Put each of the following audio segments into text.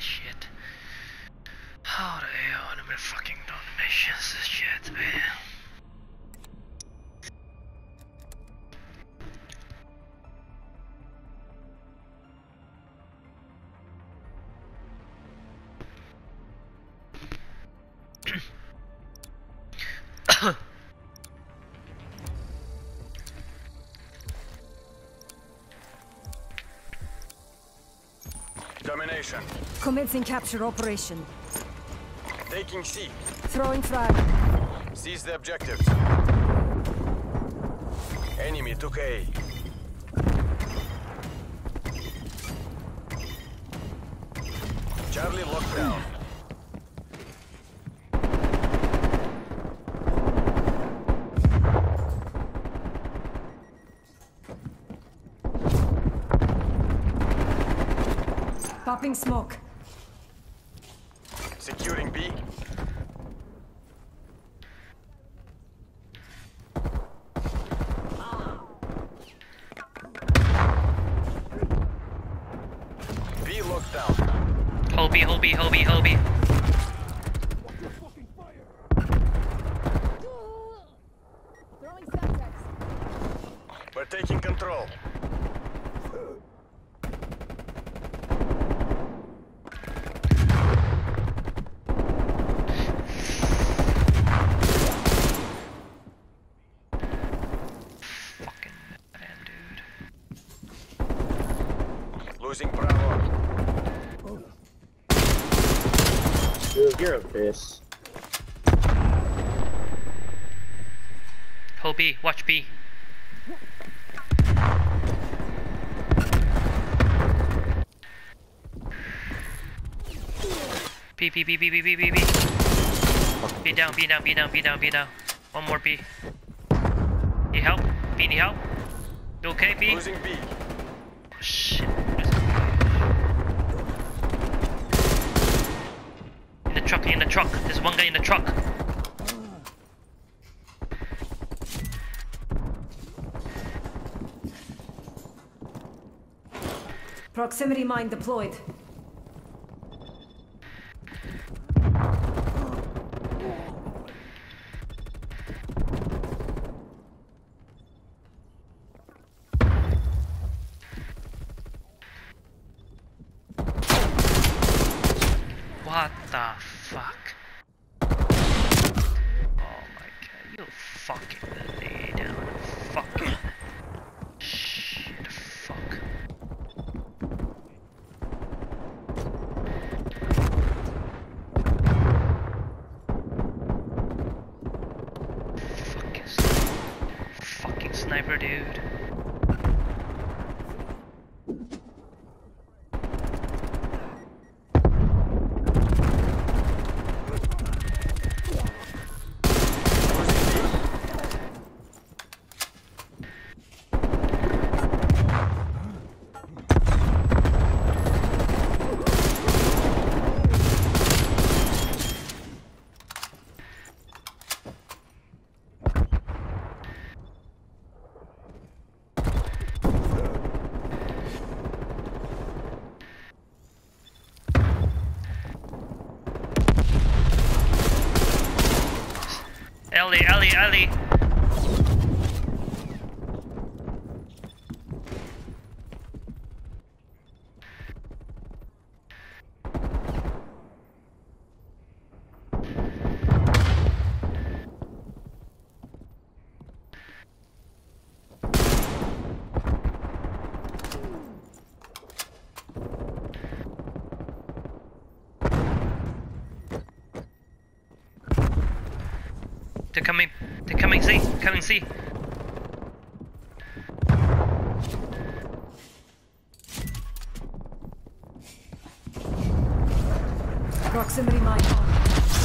shit. Ja, det är jag. De är fucking done missions and shit, man. Domination. Commencing capture operation. Taking C. Throwing frag. Seize the objectives. Enemy took A. Charlie locked down. Popping smoke. Securing B. B locked down. Hobie, Hobie, Hobie, Hobie. Throwing Semtex. We're taking control. Fucking man, dude. Losing Bravo. Dude, you're a piss. Hobie, watch B. B, B, B, B, B, B, B, B. B down, B down, B down, B down, B down. One more B. Need help? B need help? You okay, B? Losing B. In the truck. There's one guy in the truck. Proximity mine deployed. What the fuck? Oh you fucking lay down. Fucking shit, fuck. Fucking, fucking sniper, dude. Ellie, Ellie, Ellie. They're coming. They're coming C. Coming see? Proximity mine on.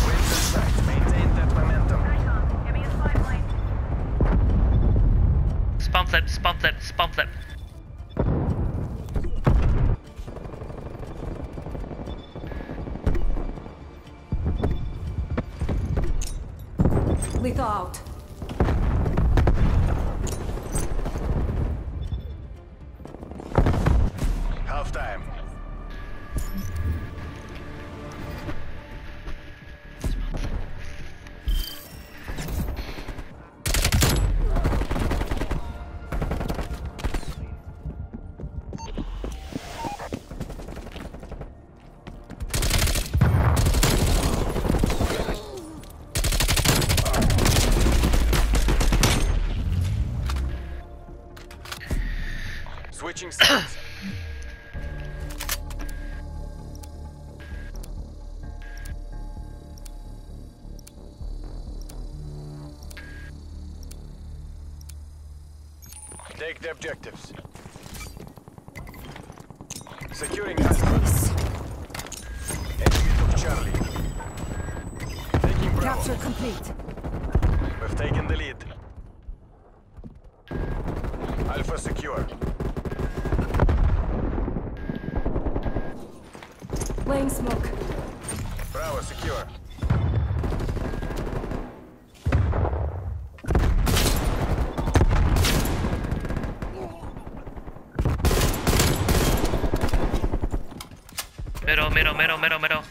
Win the site. Maintain that momentum. Spam flip, spam flip, spam flip. Lethal out. Take the objectives. Securing Alpha. Enemy took Charlie. Taking Bravo. Capture complete. We've taken the lead. Alpha secure. Laying smoke. Bravo secure. Middle, middle, middle, middle.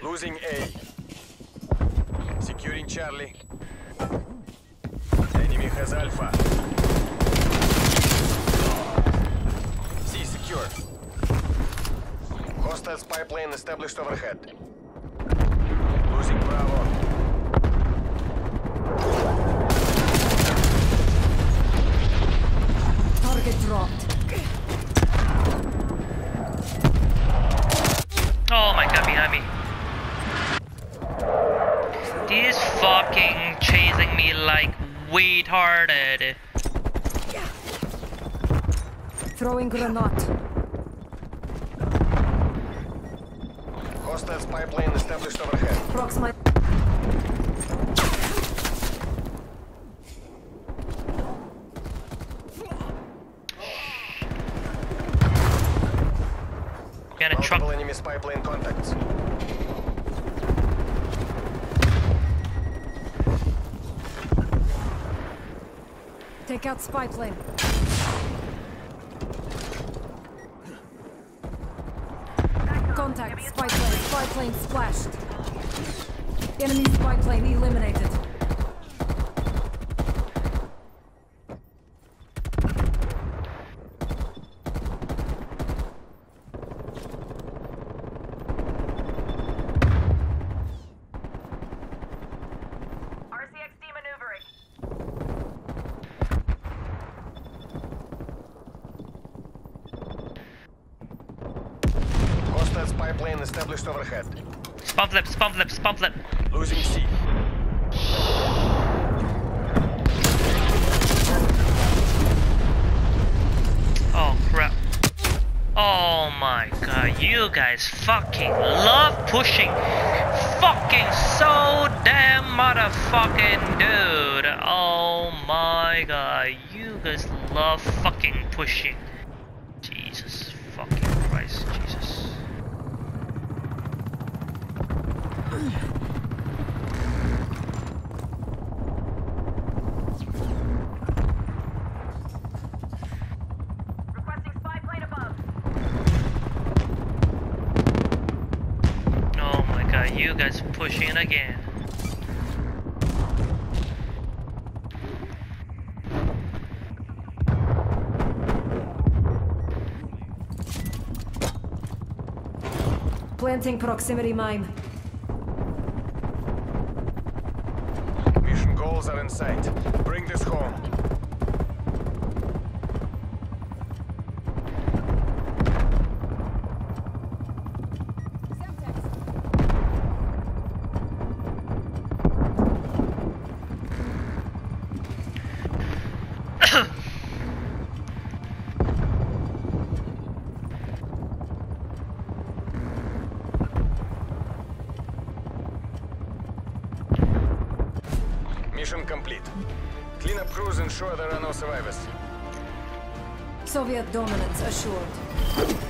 Losing A. Securing Charlie. Enemy has Alpha. C secure. Hostile spy plane established overhead. Losing Bravo. Target dropped. Oh my god, behind me. He's fucking chasing me like retarded. Throwing grenade. Hostile spy plane established overhead. Proximate. Got a truck. Multiple enemy spy plane contacts. Take out spy plane. Contact. Spy plane. Spy plane splashed. Enemy spy plane eliminated. RCXD maneuvering. Hostile spy plane established overhead. Spam flip, spam spam flip. Losing C. Oh crap. Oh my god, you guys fucking love pushing. Fucking so damn motherfucking dude. Oh my god, you guys love fucking pushing. Jesus fucking Christ, Jesus. Requesting spy plane above. Oh my god, Oh you guys pushing again. Planting proximity mine. Mission are in sight. Bring this home. Crews, ensure there are no survivors. Soviet dominance assured.